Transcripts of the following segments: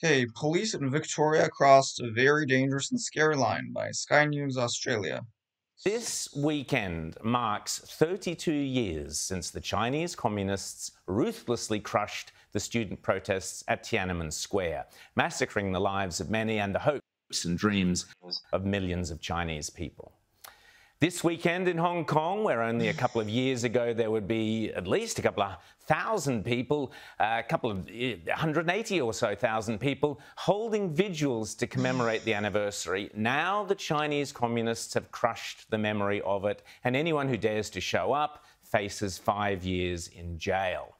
Okay, police in Victoria crossed a very dangerous and scary line by Sky News Australia. This weekend marks 32 years since the Chinese communists ruthlessly crushed the student protests at Tiananmen Square, massacring the lives of many and the hopes and dreams of millions of Chinese people. This weekend in Hong Kong, where only a couple of years ago there would be at least a couple of thousand people, a couple of eh, 180 or so thousand people holding vigils to commemorate the anniversary. Now the Chinese communists have crushed the memory of it, and anyone who dares to show up faces five years in jail.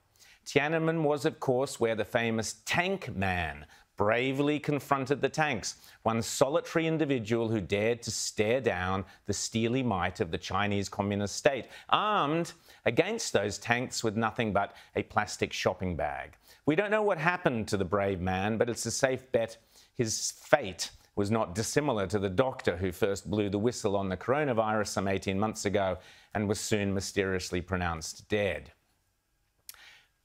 Tiananmen was, of course, where the famous Tank Man bravely confronted the tanks, one solitary individual who dared to stare down the steely might of the Chinese Communist state, armed against those tanks with nothing but a plastic shopping bag. We don't know what happened to the brave man, but it's a safe bet his fate was not dissimilar to the doctor who first blew the whistle on the coronavirus some 18 months ago and was soon mysteriously pronounced dead.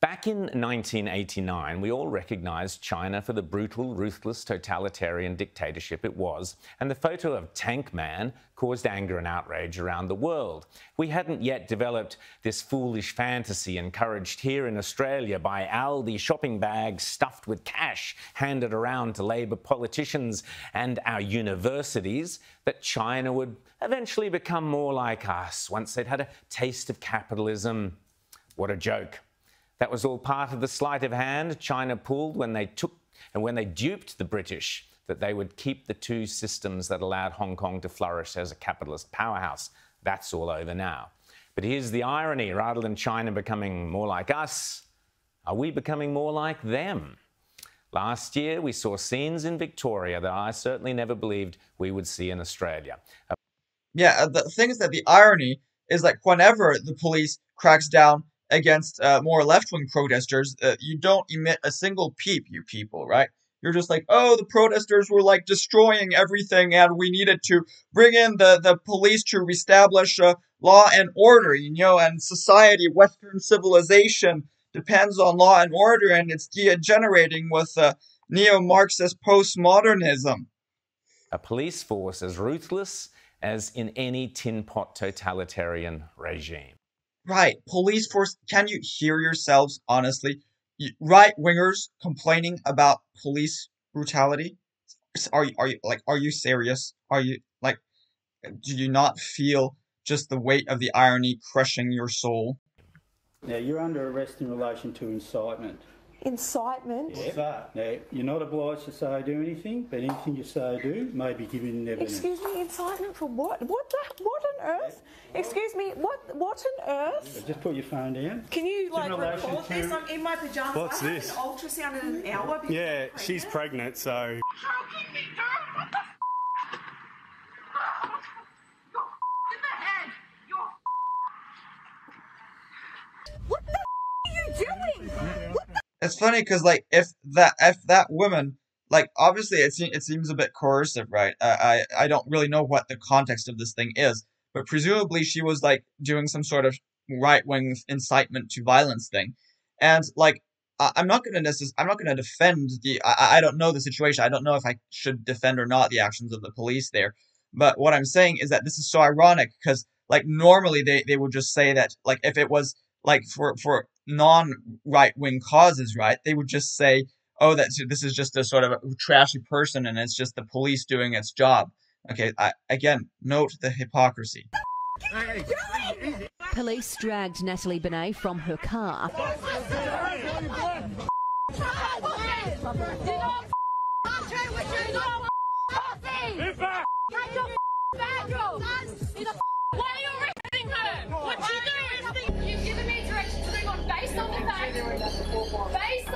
Back in 1989, we all recognized China for the brutal, ruthless, totalitarian dictatorship it was, and the photo of Tank Man caused anger and outrage around the world. We hadn't yet developed this foolish fantasy encouraged here in Australia by Aldi shopping bags stuffed with cash handed around to Labor politicians and our universities that China would eventually become more like us once they'd had a taste of capitalism. What a joke. That was all part of the sleight of hand China pulled when they took and when they duped the British that they would keep the two systems that allowed Hong Kong to flourish as a capitalist powerhouse. That's all over now. But here's the irony rather than China becoming more like us, are we becoming more like them? Last year, we saw scenes in Victoria that I certainly never believed we would see in Australia. Yeah, uh, the thing is that the irony is like whenever the police cracks down against uh, more left wing protesters, uh, you don't emit a single peep, you people, right? You're just like, oh, the protesters were like destroying everything, and we needed to bring in the, the police to reestablish uh, law and order, you know, and society, Western civilization depends on law and order, and it's degenerating with uh, neo Marxist postmodernism. A police force as ruthless as in any tin pot totalitarian regime. Right, police force. Can you hear yourselves honestly? Right wingers complaining about police brutality. Are you are you like are you serious? Are you like do you not feel just the weight of the irony crushing your soul? Now you're under arrest in relation to incitement. Incitement? What's that? Now, you're not obliged to say or do anything, but anything you say or do may be given evidence. Excuse me, incitement for what? What the, what on earth? Excuse me, what what on earth? Just put your phone down. Can you like relation record this? I'm in my pajamas. What's I this? An ultrasound in an hour. Yeah, I'm she's pregnant, so choking me, dude! What the f- in the head! You're What the are you doing? What the It's funny because like if that if that woman like obviously it seems it seems a bit coercive, right? I I I don't really know what the context of this thing is, but presumably she was like doing some sort of right wing incitement to violence thing, and like I'm not gonna necess- I'm not gonna defend the I- I don't know the situation. I don't know if I should defend or not the actions of the police there, but what I'm saying is that this is so ironic because like normally they they would just say that like if it was like for for non right wing causes, right? They would just say, "Oh, that's this is just a sort of a trashy person, and it's just the police doing its job." Okay, I, again, note the hypocrisy. Police dragged Natalie Benet from her car.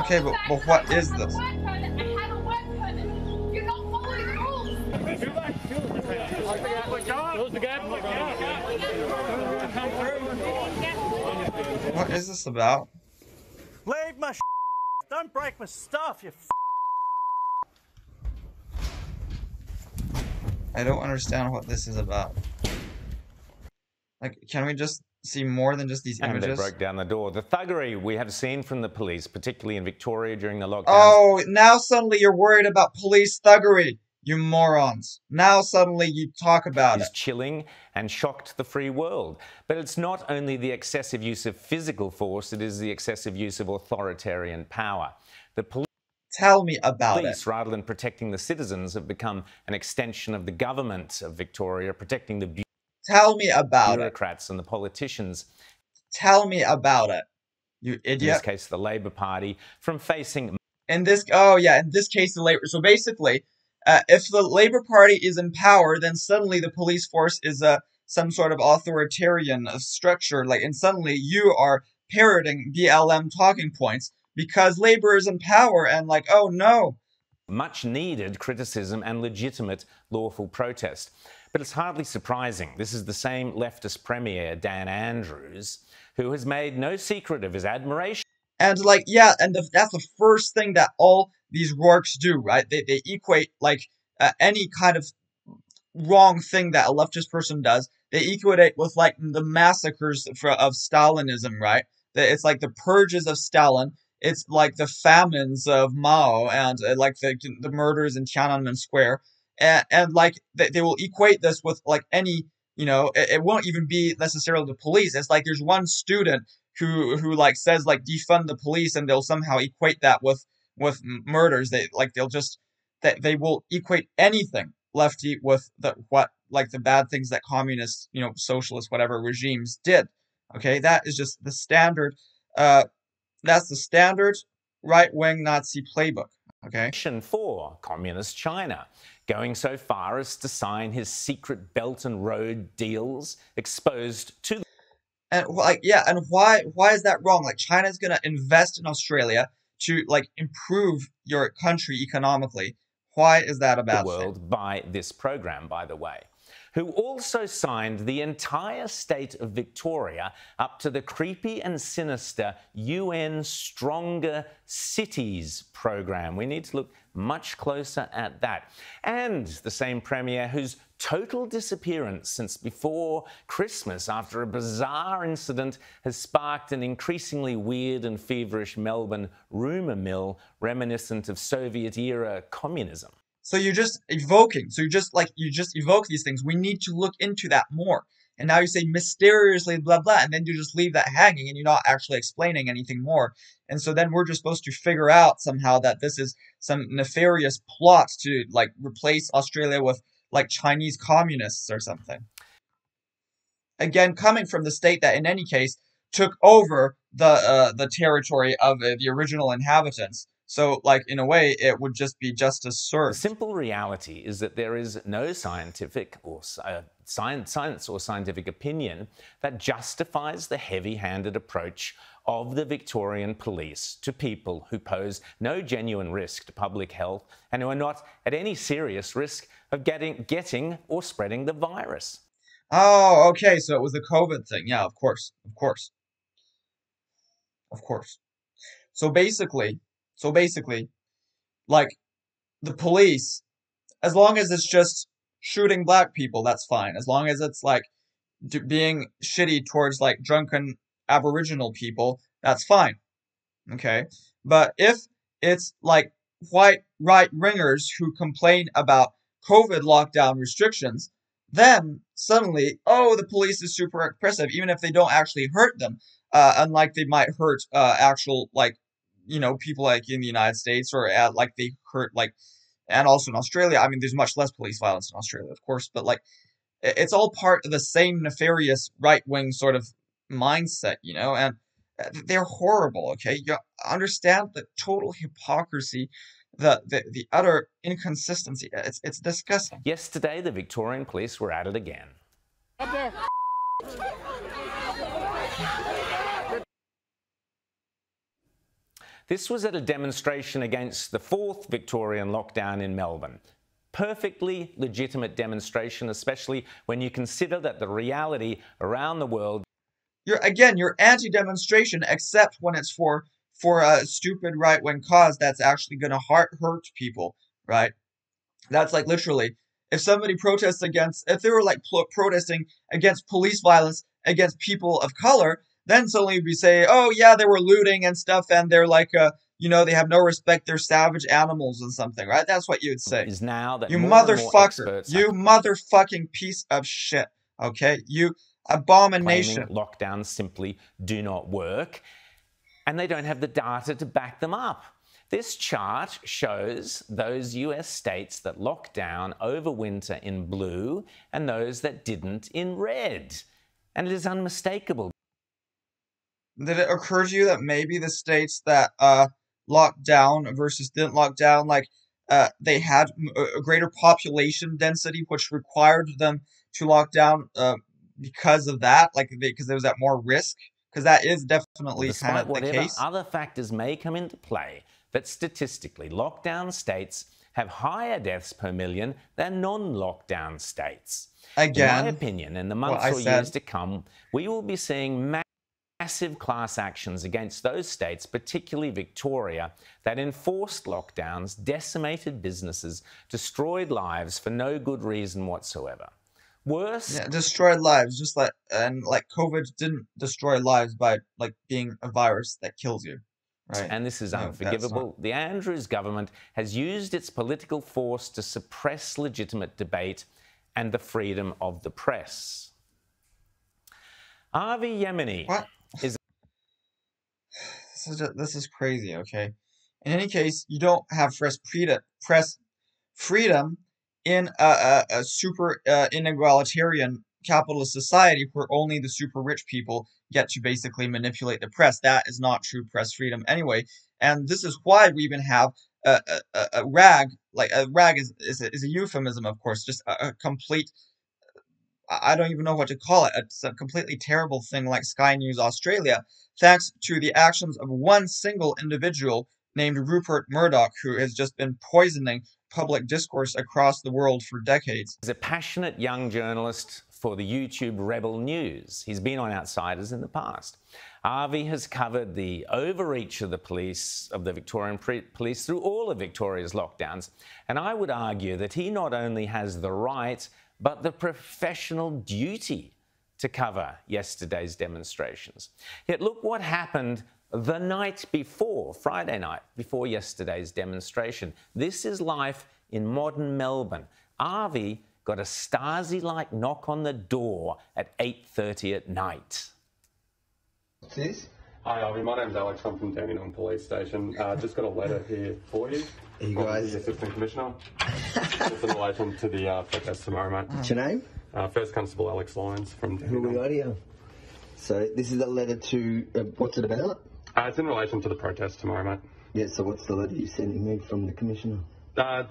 Okay, but- but what is this? work permit, I have a work permit. You're not following the rules. What is this about? leave my don't break my stuff, you I don't understand what this is about. Like, can we just see more than just these images. And they broke down the door. The thuggery we have seen from the police, particularly in Victoria during the lockdown. Oh, now suddenly you're worried about police thuggery, you morons. Now suddenly you talk about it. is chilling and shocked the free world. But it's not only the excessive use of physical force, it is the excessive use of authoritarian power. The police, Tell me about it. rather than protecting the citizens, have become an extension of the government of Victoria, protecting the Tell me about it. bureaucrats and the politicians, Tell me about it. You in this case the Labor Party, from facing in this oh yeah in this case the labor so basically uh, if the labor party is in power then suddenly the police force is a some sort of authoritarian uh, structure like and suddenly you are parroting blm talking points because labor is in power and like oh no much needed criticism and legitimate lawful protest. But it's hardly surprising. This is the same leftist premier, Dan Andrews, who has made no secret of his admiration and like yeah and the, that's the first thing that all these rorks do right they, they equate like uh, any kind of wrong thing that a leftist person does they equate it with like the massacres for, of stalinism right it's like the purges of stalin it's like the famines of mao and uh, like the, the murders in tiananmen square and, and like they, they will equate this with like any you know it, it won't even be necessarily the police. It's like there's one student who who like says like defund the police and they'll somehow equate that with with murders. They like they'll just that they will equate anything lefty with the what like the bad things that communist you know socialist whatever regimes did. Okay? That is just the standard uh that's the standard right wing nazi playbook okay? For communist China, going so far as to sign his secret Belt and Road deals exposed to and like yeah and why why is that wrong? Like china's going to invest in australia to like improve your country economically. Why is that a the bad thing? world by this program, by the way, who also signed the entire state of Victoria up to the creepy and sinister UN Stronger Cities program. We need to look much closer at that. And the same premier whose total disappearance since before Christmas after a bizarre incident has sparked an increasingly weird and feverish Melbourne rumour mill reminiscent of Soviet era communism. So you're just evoking. So you just like you just evoke these things. We need to look into that more. And now you say mysteriously blah blah, and then you just leave that hanging, and you're not actually explaining anything more. And so then we're just supposed to figure out somehow that this is some nefarious plot to like replace Australia with like Chinese communists or something. Again, coming from the state that in any case took over the uh, the territory of uh, the original inhabitants. So, like in a way, it would just be justice The served. simple reality is that there is no scientific or uh, science, science or scientific opinion that justifies the heavy-handed approach of the Victorian police to people who pose no genuine risk to public health and who are not at any serious risk of getting, getting or spreading the virus. Oh, okay. So it was the COVID thing. Yeah, of course, of course, of course. So basically, so basically, like the police, as long as it's just shooting black people, that's fine. As long as it's like d- being shitty towards like drunken Aboriginal people, that's fine. Okay. But if it's like white right wingers who complain about COVID lockdown restrictions, then suddenly, oh, the police is super oppressive, even if they don't actually hurt them, uh, unlike they might hurt uh, actual like you know people like in the United States or at, like they hurt like and also in Australia. I mean, there's much less police violence in Australia, of course, but like it's all part of the same nefarious right wing sort of mindset, you know, and uh, they're horrible. Okay, you understand the total hypocrisy, the the, the utter inconsistency. It's it's disgusting. Yesterday, the Victorian police were at it again. This was at a demonstration against the fourth Victorian lockdown in Melbourne. Perfectly legitimate demonstration, especially when you consider that the reality around the world you're again you're anti-demonstration except when it's for for a stupid right-wing cause that's actually going to hurt hurt people right that's like literally if somebody protests against if they were like protesting against police violence against people of color, then suddenly we say, oh yeah, they were looting and stuff, and they're like, uh, you know, they have no respect, they're savage animals and something, right? That's what you would say. Is now that You more and more motherfucker. You motherfucking piece of shit. Okay? You abomination. lockdowns simply do not work, and they don't have the data to back them up. This chart shows those US states that locked down over winter in blue and those that didn't in red. And it is unmistakable. Did it occur to you that maybe the states that uh locked down versus didn't lock down, like uh they had a greater population density, which required them to lock down uh because of that, like because there was that more risk? Because that is definitely kind Despite of the case. other factors may come into play, but statistically, lockdown states have higher deaths per million than non lockdown states. Again, In my opinion, in the months or years to come, we will be seeing massive class actions against those states, particularly Victoria, that enforced lockdowns, decimated businesses, destroyed lives for no good reason whatsoever. Worse, Yeah, destroyed lives, just like and like COVID didn't destroy lives by like being a virus that kills you, right? and this is No, that's not- unforgivable, the Andrews government has used its political force to suppress legitimate debate and the freedom of the press. Avi Yemini What? This is, this is crazy, okay? In any case, you don't have press freedom, press freedom in a, a, a super uh, inegalitarian capitalist society where only the super rich people get to basically manipulate the press. That is not true press freedom anyway. And this is why we even have a, a, a- a rag, like a rag is, is, a, is a euphemism, of course, just a, a complete I don't even know what to call it. It's a completely terrible thing like Sky News Australia, thanks to the actions of one single individual named Rupert Murdoch, who has just been poisoning public discourse across the world for decades. is a passionate young journalist for the YouTube Rebel News. He's been on Outsiders in the past. Avi has covered the overreach of the police, of the Victorian police, through all of Victoria's lockdowns. And I would argue that he not only has the right, but the professional duty to cover yesterday's demonstrations. Yet look what happened the night before, Friday night, before yesterday's demonstration. This is life in modern Melbourne. Avi got a Stasi-like knock on the door at 8:30 at night. This? Hi, Avi. My name's Alex. I'm from Dandenong Police Station. Uh, just got a letter here for you. Are You guys- The Assistant Commissioner. it's in relation to the uh, protest tomorrow, mate. What's your name? Uh, First Constable Alex Lyons from Who we Dandenong. are here? So this is a letter to, uh, what's it about? Uh, it's in relation to the protest tomorrow, mate. Yeah, so what's the letter you're sending me from the Commissioner? Uh,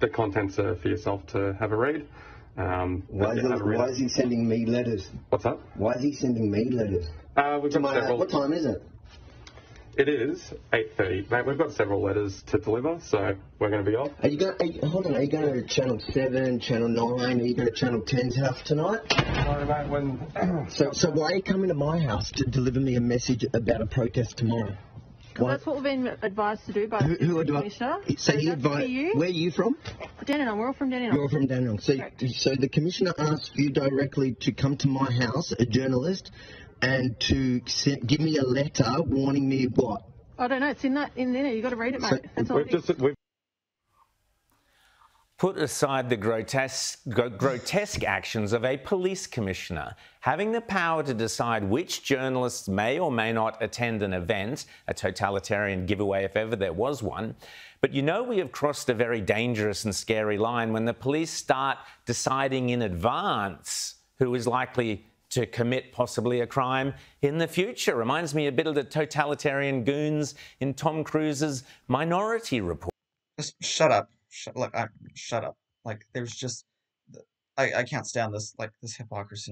the contents are for yourself to have a read. Um, Why is, it, have a read. why is he sending me letters? What's that? Why is he sending me letters? Uh, we've got several. what time is it? It is 8.30. Mate, we've got several letters to deliver, so we're going to be off. Are you going? Are you, hold on. Are you going to Channel Seven, Channel Nine? Are you going to Channel 10's house tonight? Sorry, mate, when... So, so why are you coming to my house to deliver me a message about a protest tomorrow? Why? That's what we've been advised to do by Who, the who are do Commissioner. So he that's for advised. you. Where are you from? Dandenong, we're all from Dandenong. You're from Dandenong. So, Correct. so the commissioner asked you directly to come to my house, a journalist, and to send, give me a letter warning me what? I don't know. It's in that in there. You've got to read it, mate. That's all. We've it is. just... We've Put aside the grotesque, grotesque actions of a police commissioner having the power to decide which journalists may or may not attend an event, a totalitarian giveaway if ever there was one. But you know we have crossed a very dangerous and scary line when the police start deciding in advance who is likely to commit possibly a crime in the future. Reminds me a bit of the totalitarian goons in Tom Cruise's Minority Report. Just shut up. Shut, look, I, shut up. Like, there's just, I, I can't stand this, like, this hypocrisy.